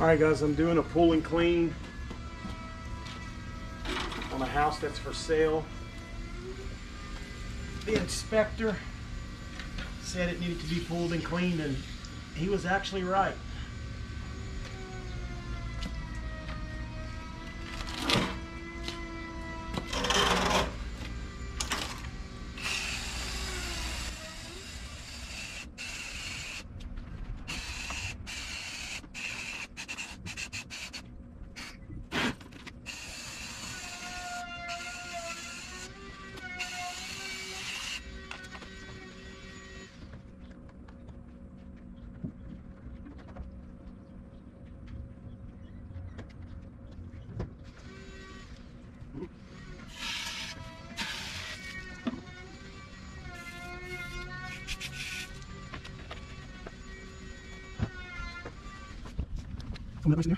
All right, guys, I'm doing a pull and clean on a house that's for sale. The inspector said it needed to be pulled and cleaned, and he was actually right. Come that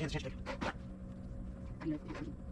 Siéntate, siéntate.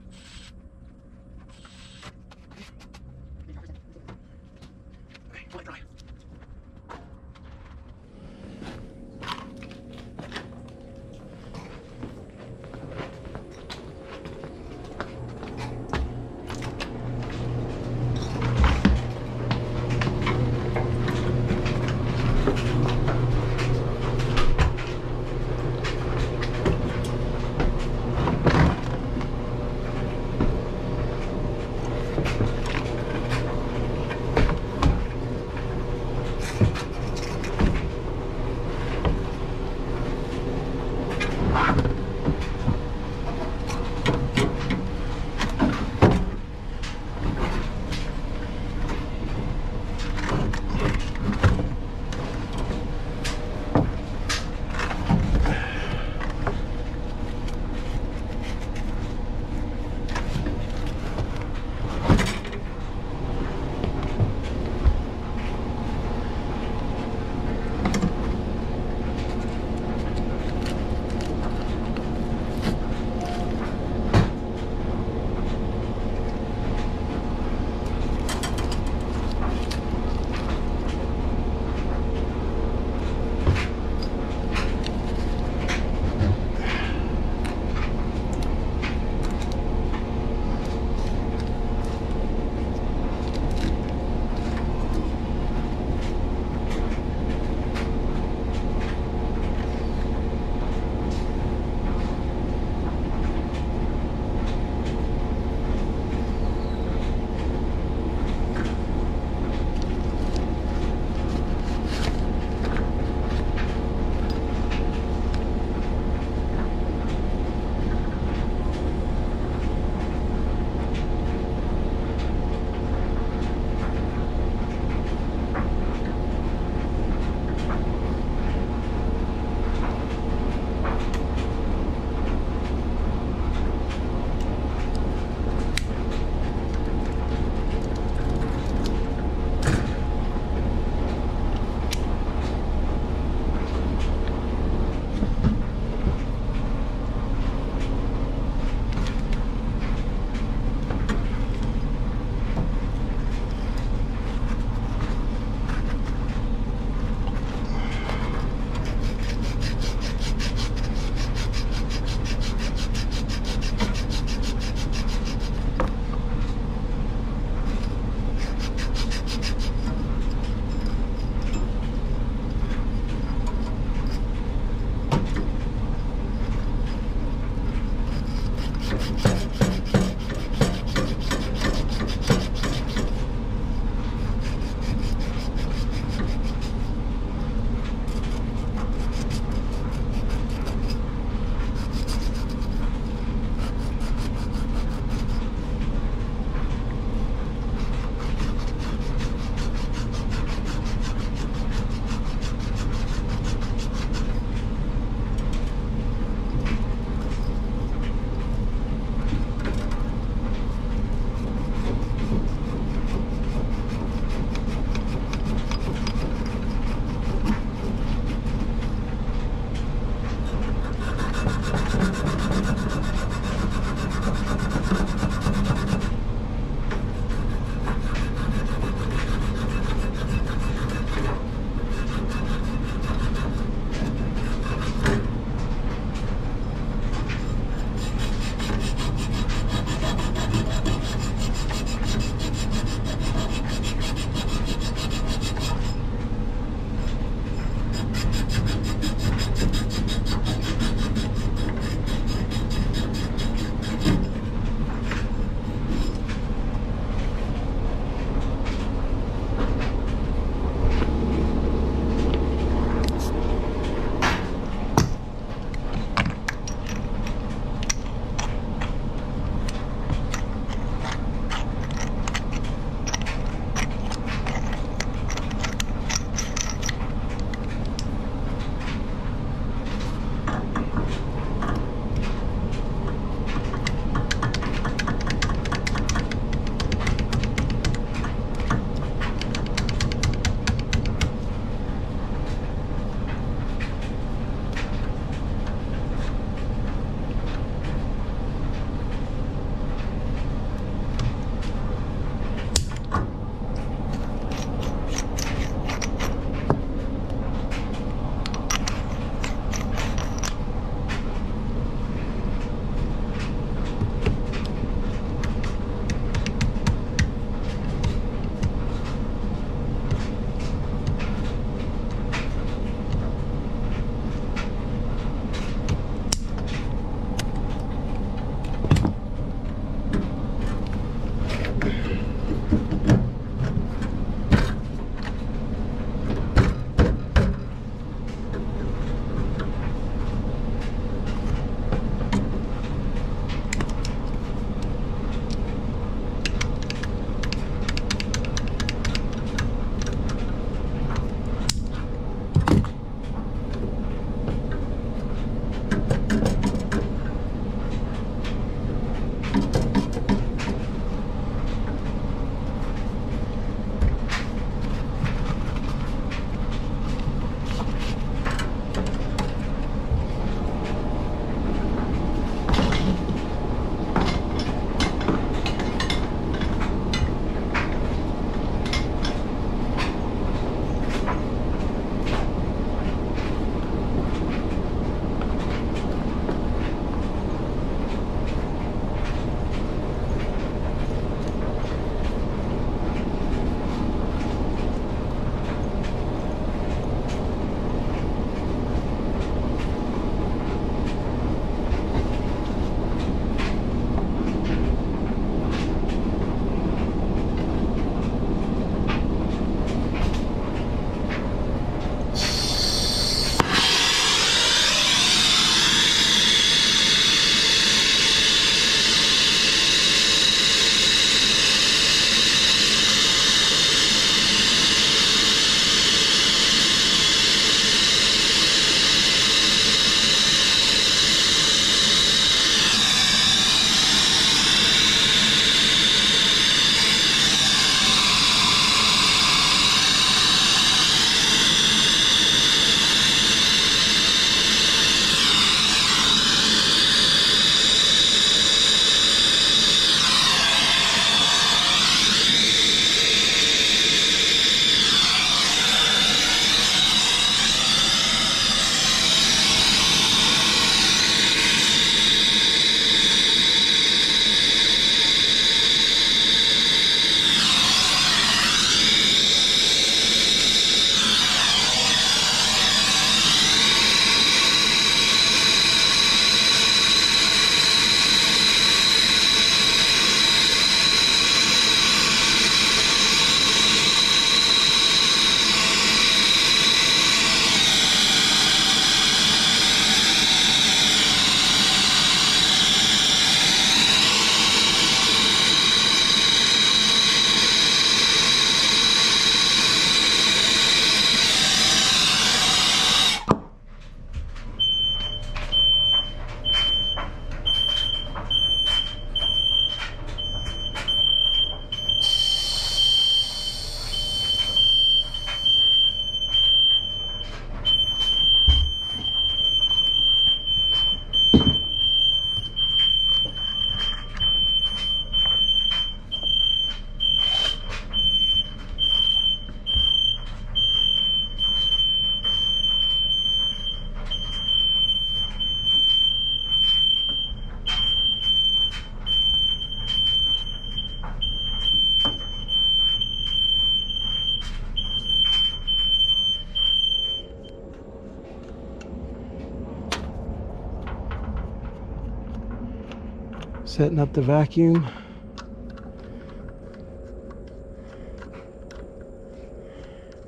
Setting up the vacuum.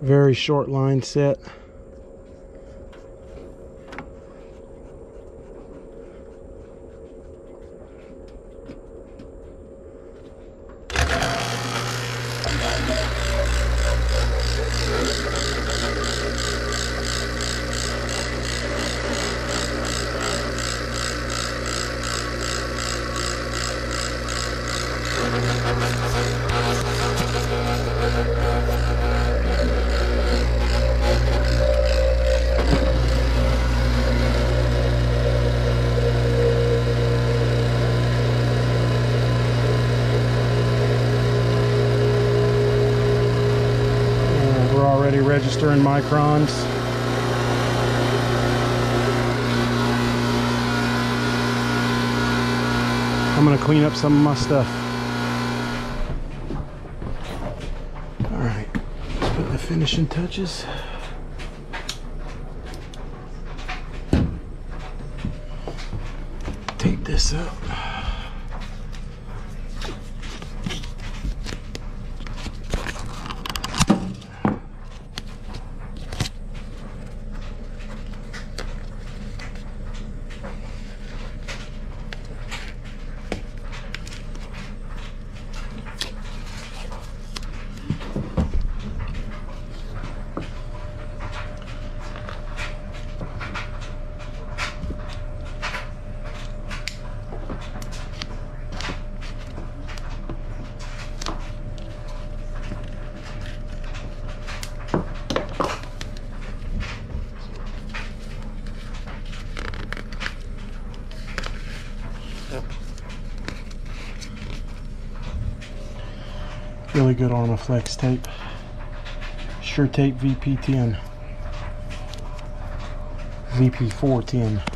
Very short line set. Uh, we're already registering microns. I'm gonna clean up some of my stuff. All right, let's put the finishing touches. Tape this up. Really good Armaflex tape. Shurtape VP10. VP410.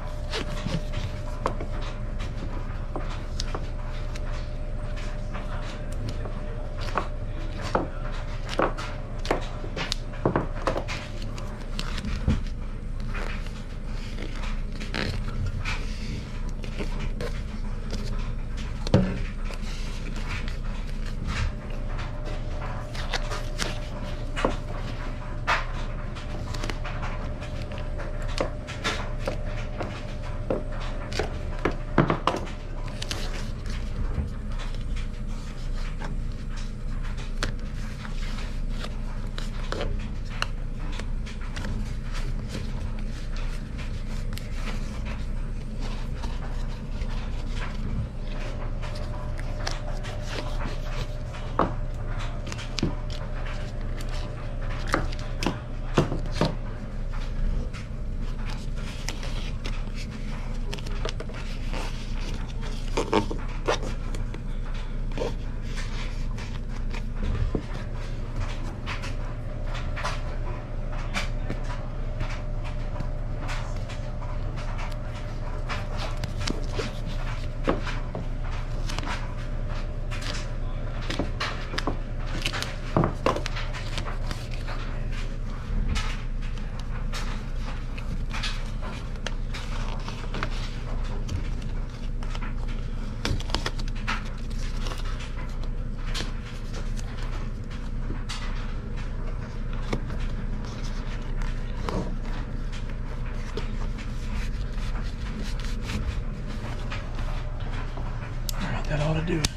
do.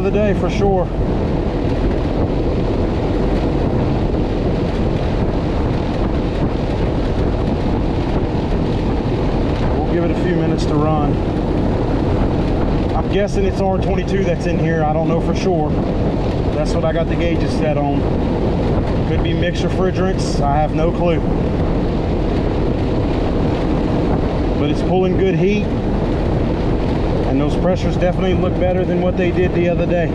Than the other day for sure. We'll give it a few minutes to run. I'm guessing it's R22 that's in here. I don't know for sure. That's what I got the gauges set on. Could be mixed refrigerants. I have no clue. but it's pulling good heat and those pressures definitely look better than what they did the other day.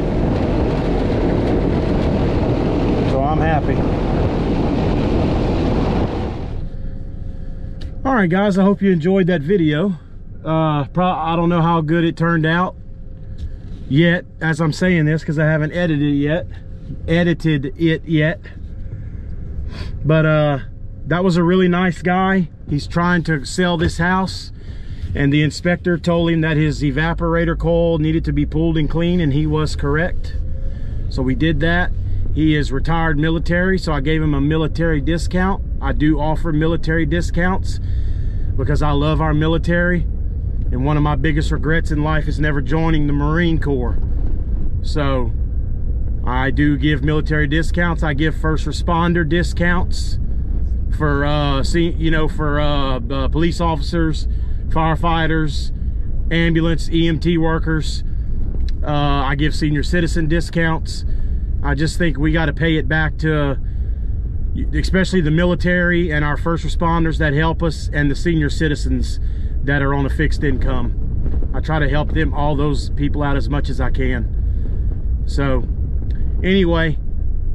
So I'm happy. All right guys I hope you enjoyed that video. Uh I don't know how good it turned out yet as I'm saying this because I haven't edited it yet edited it yet. But uh that was a really nice guy. He's trying to sell this house and the inspector told him that his evaporator coil needed to be pulled and cleaned and he was correct. So we did that. He is retired military so i gave him a military discount. I do offer military discounts because i love our military and one of my biggest regrets in life is never joining the marine corps. So i do give military discounts. I give first responder discounts for uh see you know for uh, uh, police officers firefighters ambulance emt workers. Uh i give senior citizen discounts. I just think we got to pay it back to especially the military and our first responders that help us and the senior citizens that are on a fixed income. I try to help them all those people out as much as i can. So anyway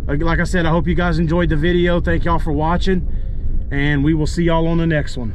like i said i hope you guys enjoyed the video. Thank y'all for watching and we will see y'all on the next one